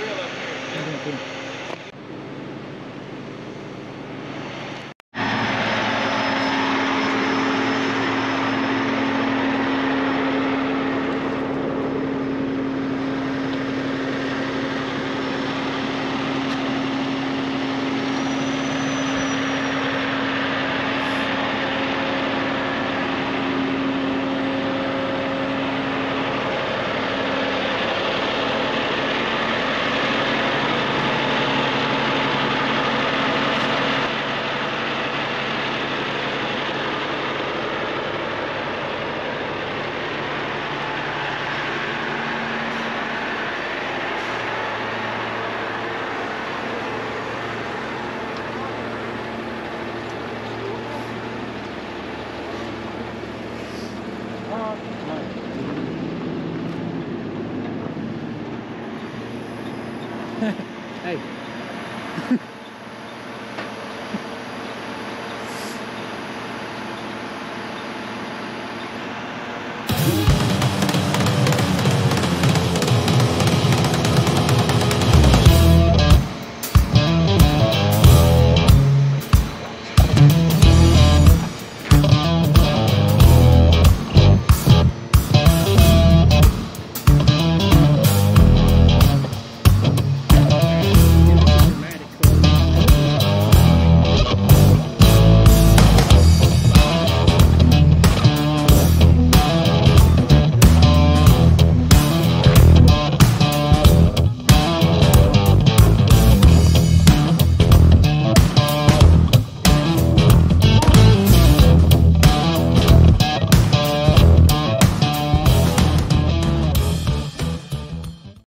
throw